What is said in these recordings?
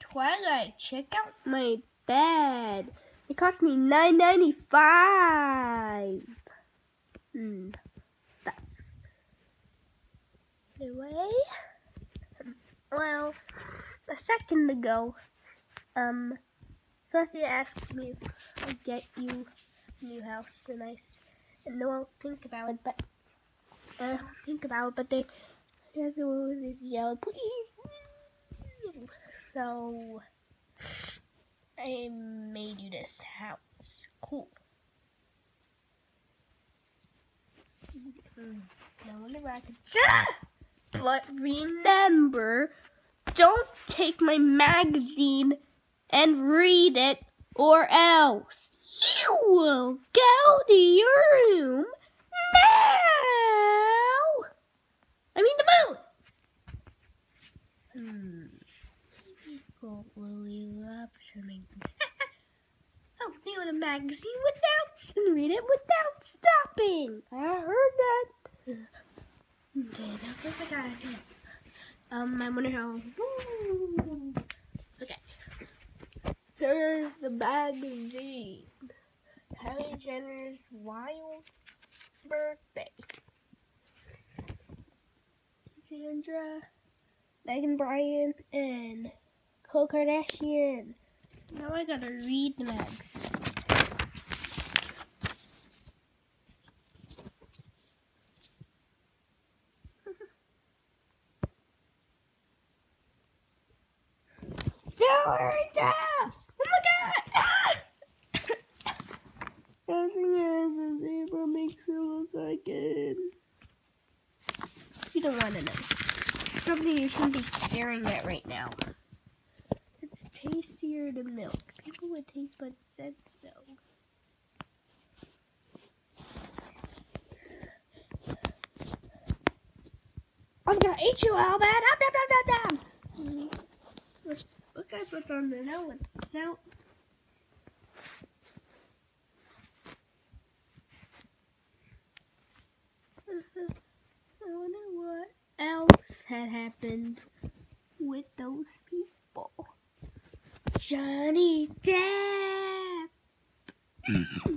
Twilight, check out my bed. It cost me nine ninety five. Hmm. Anyway, well, a second ago, um, Celestia asked me if I'd get you a new house, and I and no, I'll think about it, but I uh, think about it, but they they yelled, please. So I made you this house. Cool. Mm, could. But remember, don't take my magazine and read it, or else you will go to your room now. I mean the moon. Hmm. People will love swimming. oh, they want a magazine without and read it without stopping. I heard that. Okay, that's what I gotta do. Um, I wonder how. Okay. Here's the magazine. Kylie Jenner's wild birthday. Sandra, Megan Bryan, and Khloe Kardashian. Now I gotta read the magazine. Georgia! Oh my god! Ah! Nothing as a zebra makes it look like it. You don't want to know. Something you shouldn't be staring at right now. It's tastier than milk. People with taste buds said so. I'm gonna eat you, Albert! Up, up, up, up, up! Look, at what's on the note. Sound. I wonder what else had happened with those people. Johnny Depp. Mm-hmm.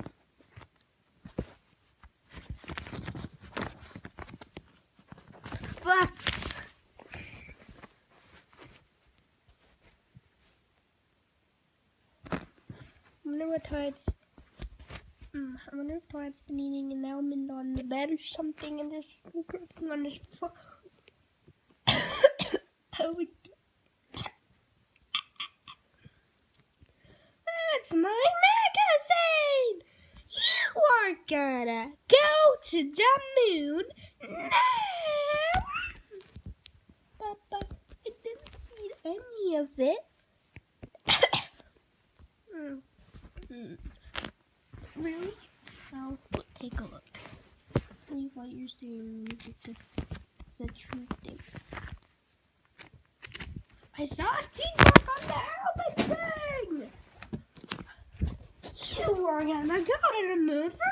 Fuck. Wonder what Todd's. Mm, I wonder if Todd's been eating an almond on the bed or something and just cooking on his phone. oh, my That's my magazine! You are gonna go to the moon now! Papa, I didn't eat any of it. Mm. Mm. Really? I'll take a look. See what you're saying is the, true thing. I saw a teamwork on the helmet thing! You are gonna go to the moon for